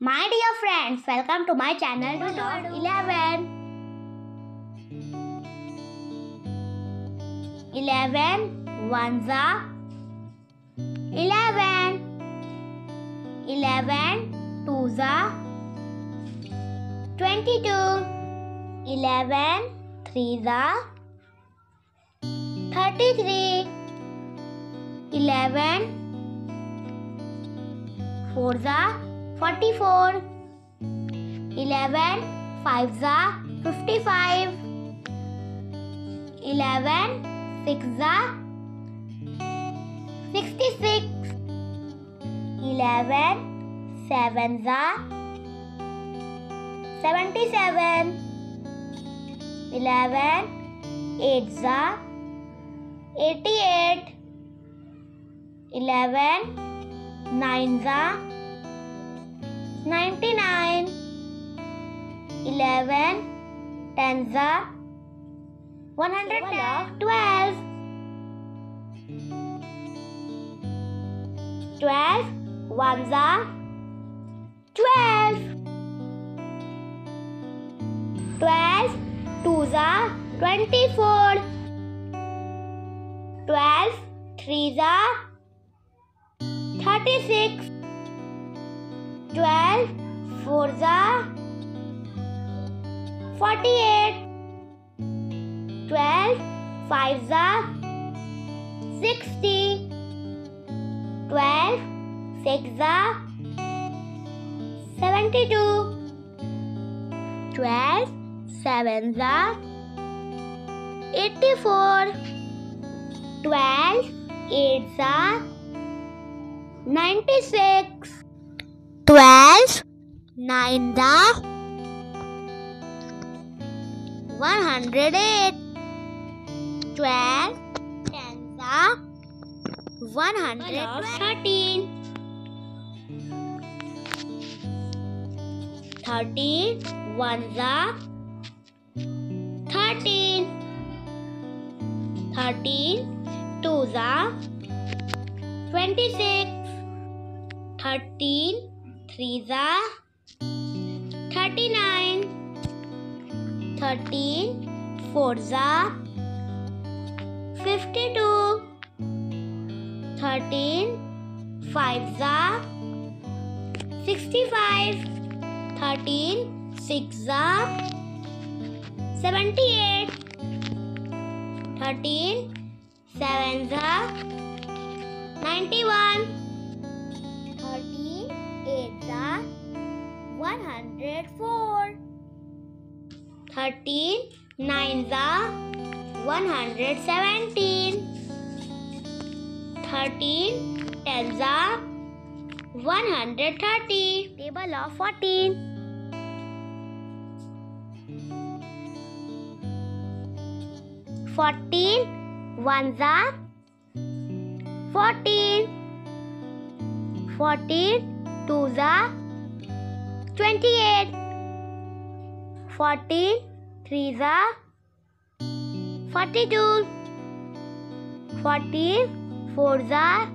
My dear friends, welcome to my channel to 11. 11 ones are 11 11 twos are 22 11 threes are 33 11 fours are 44 11 fives are 55 11 six are 66 11 sevens are 77 11 eights are 88 11 nines are 11 tens are 112 12 12 ones are 12 12 twos are 24 12 threes are 36 12 fours are 48 12 fives are 60 12 six are 72 12 sevens are 84 12 eights are 96 12 nines are 108 12 tens are 113 13 ones are 13 13 twos are 26 13 threes are 39 13 fours are 52 13 fives are 65 13 six are 78 13 sevens are 91 13 eights are 104 13 nines are 117 13 tens are 130 table of 14 14 ones are 14 14 twos are 28 14 threes are 42 14 fours are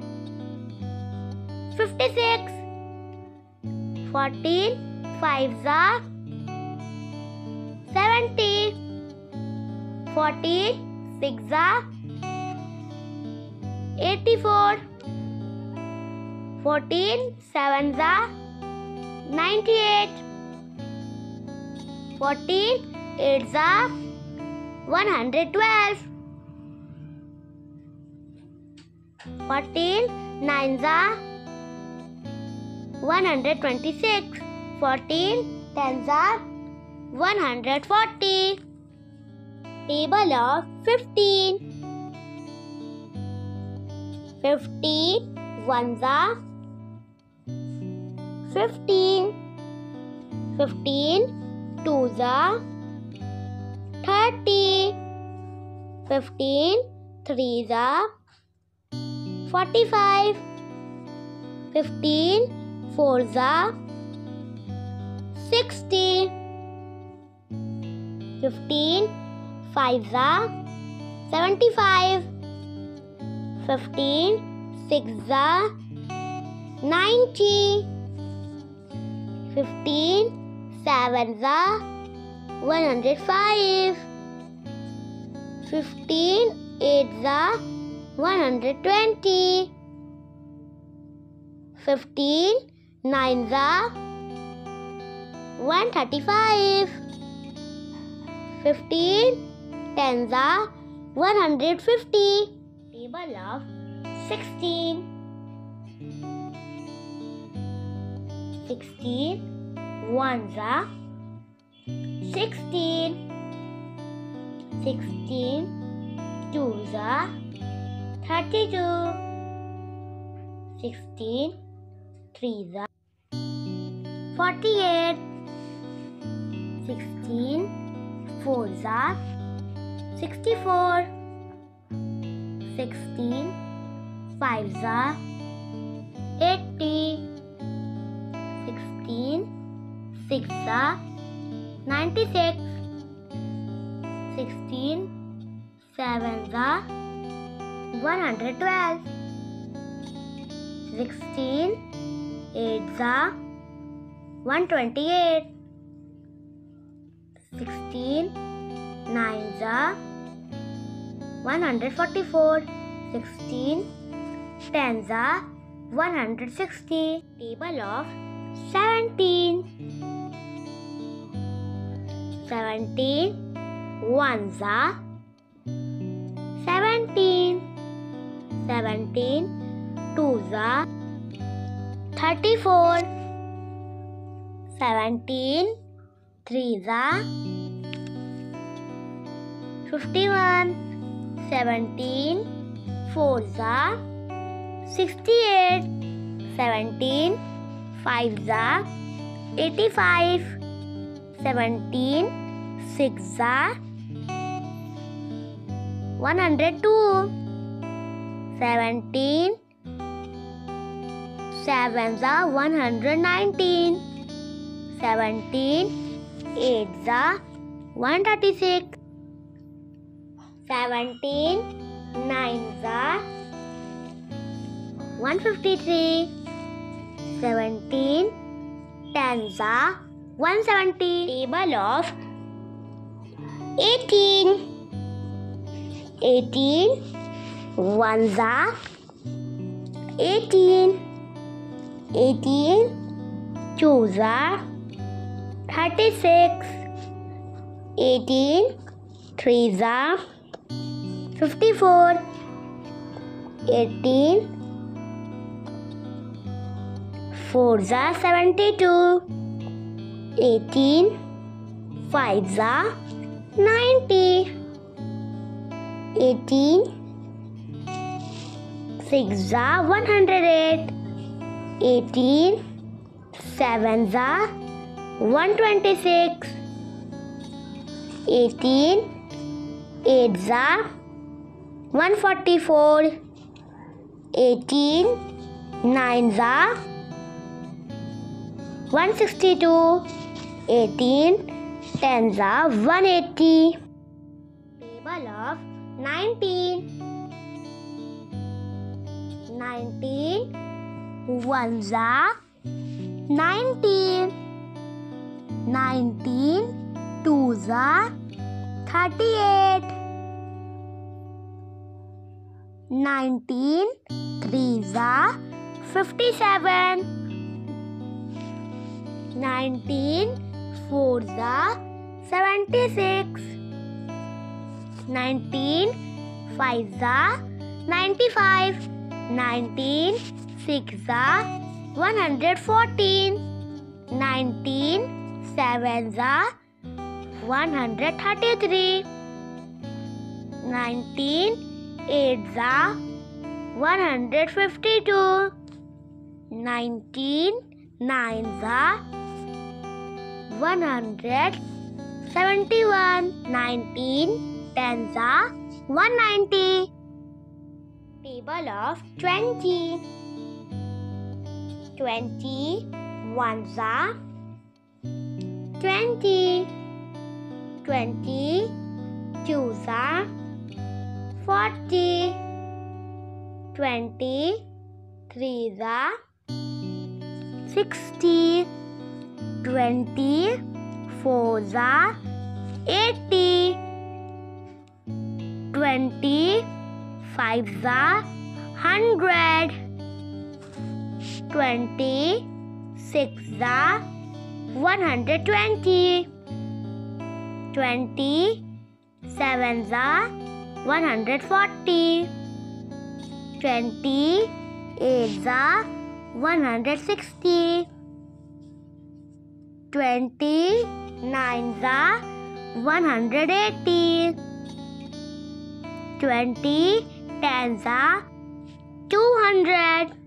56 14 fives are 70 14 six are 84 14 sevens are 98 14 eights are 112 14 nines are 126 14 tens are 140 table of 15 15 ones are 15 15 twos are 30 15 threes are 45 15 fours are 60 15 fives are 75 15 sixes are 90 Fifteen sevens are one hundred five. Fifteen eights are one hundred twenty. Fifteen nines are one thirty five. Fifteen tens are one hundred fifty. Table of sixteen. Sixteen ones are 16. 16 twos are 32. 16 threes are 48. 16 fours are 64. 16 fives are 80. 6 96 16 7 112 16 8 128 16 9 144 16 10 160 table of 17 Seventeen ones are seventeen. Seventeen twos are thirty-four. Seventeen threes fifty-one. Seventeen fours sixty-eight. Seventeen fives eighty-five. Seventeen six are one hundred two. Seventeen sevens are one hundred nineteen. Seventeen eights are one thirty-six. Seventeen nines are one fifty-three. Seventeen tens are one seventy. Table of eighteen. Eighteen ones are eighteen. Eighteen twos are thirty-six. Eighteen threes are fifty-four. Eighteen fours are seventy-two. Eighteen fives are ninety. Eighteen six are one hundred eight. Eighteen sevens are one twenty six. Eighteen eights are one forty four. Eighteen nines are one sixty two. Eighteen tens are one eighty. Table of nineteen. Nineteen ones are nineteen. Nineteen twos are thirty-eight. Nineteen threes are fifty-seven. Nineteen fours are seventy-six. Nineteen fives are ninety-five. Nineteen six are one hundred fourteen. Nineteen sevens are one hundred thirty-three. Nineteen eights are one hundred fifty-two. Nineteen nines are one hundred seventy-one. Nineteen tens are one ninety. Table of twenty. Twenty ones are twenty. Twenty twos are forty. Twenty threes are sixty. Twenty fours are eighty. Twenty fives are hundred. Twenty six are one hundred twenty. Twenty sevens are one hundred forty. Twenty eights are one hundred sixty. Twenty nines are one hundred eighty. Twenty tens are two hundred.